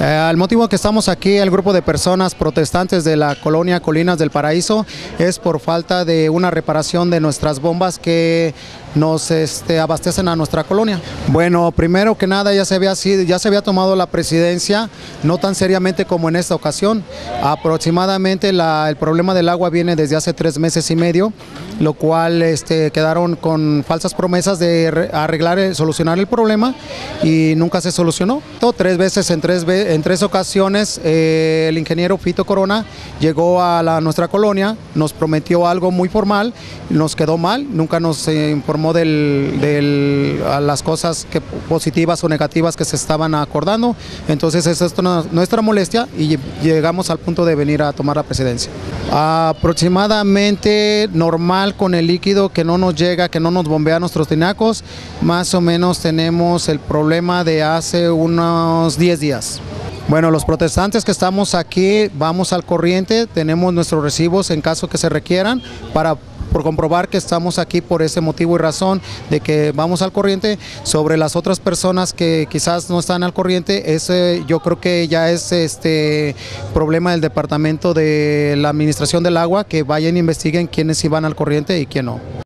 Eh, el motivo que estamos aquí, el grupo de personas protestantes de la colonia Colinas del Paraíso, es por falta de una reparación de nuestras bombas que nos este, abastecen a nuestra colonia. Bueno, primero que nada ya se había ya se había tomado la presidencia, no tan seriamente como en esta ocasión. Aproximadamente el problema del agua viene desde hace tres meses y medio, lo cual este, quedaron con falsas promesas de arreglar, eh, solucionar el problema y nunca se solucionó. Tres veces en tres, en tres ocasiones eh, el ingeniero Fito Corona llegó a nuestra colonia, nos prometió algo muy formal, nos quedó mal, nunca nos eh, informó de las cosas que, positivas o negativas que se estaban acordando. Entonces es esto nuestra molestia y llegamos al punto de venir a tomar la presidencia. Aproximadamente normal con el líquido que no nos llega, que no nos bombea nuestros tinacos, más o menos tenemos el problema de hace unos 10 días. Bueno, los protestantes que estamos aquí vamos al corriente, tenemos nuestros recibos en caso que se requieran para por comprobar que estamos aquí por ese motivo y razón de que vamos al corriente. Sobre las otras personas que quizás no están al corriente, ese yo creo que ya es este problema del departamento de la administración del agua, que vayan e investiguen quiénes iban al corriente y quién no.